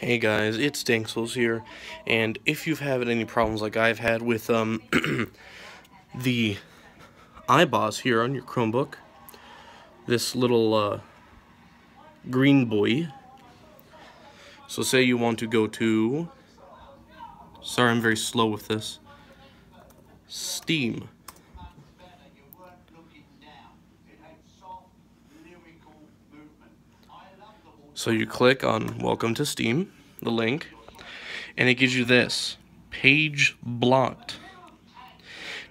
Hey guys, it's Danksels here, and if you've had any problems like I've had with um the iBoss here on your Chromebook, this little uh, green boy. So say you want to go to, sorry I'm very slow with this, Steam. So you click on Welcome to Steam, the link, and it gives you this, page blocked.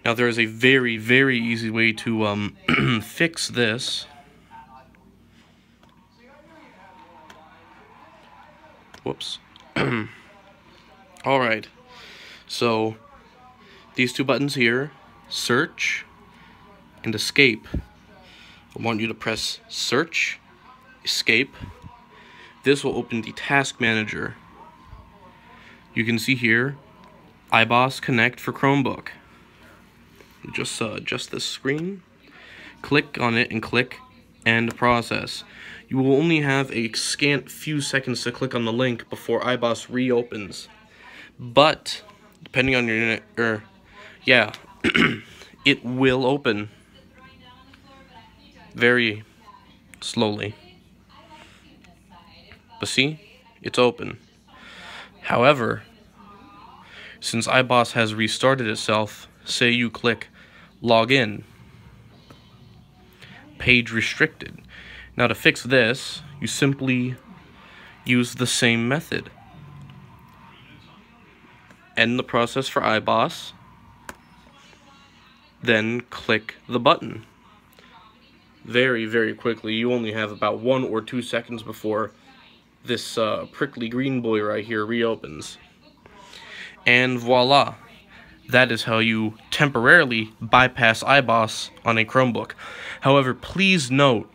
Now there is a very, very easy way to um, fix this. Whoops. Alright, so these two buttons here, search and escape. I want you to press search, escape, this will open the task manager. You can see here, iBoss Connect for Chromebook. Just uh, adjust this screen, click on it and click End Process. You will only have a scant few seconds to click on the link before iBoss reopens. But, depending on your internet, er, yeah, it will open very slowly. But see, it's open. However, since iBoss has restarted itself, say you click login, page restricted. Now to fix this, you simply use the same method. End the process for iBoss, then click the button. Very, very quickly, you only have about one or two seconds before this uh, prickly green boy right here reopens. And voila, that is how you temporarily bypass iBoss on a Chromebook. However, please note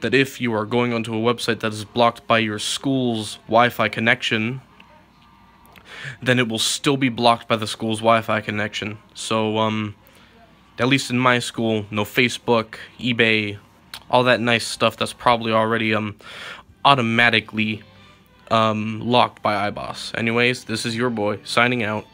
that if you are going onto a website that is blocked by your school's Wi-Fi connection, then it will still be blocked by the school's Wi-Fi connection. So, um, at least in my school, no Facebook, eBay, all that nice stuff that's probably already um automatically um, locked by iBoss. Anyways, this is your boy, signing out.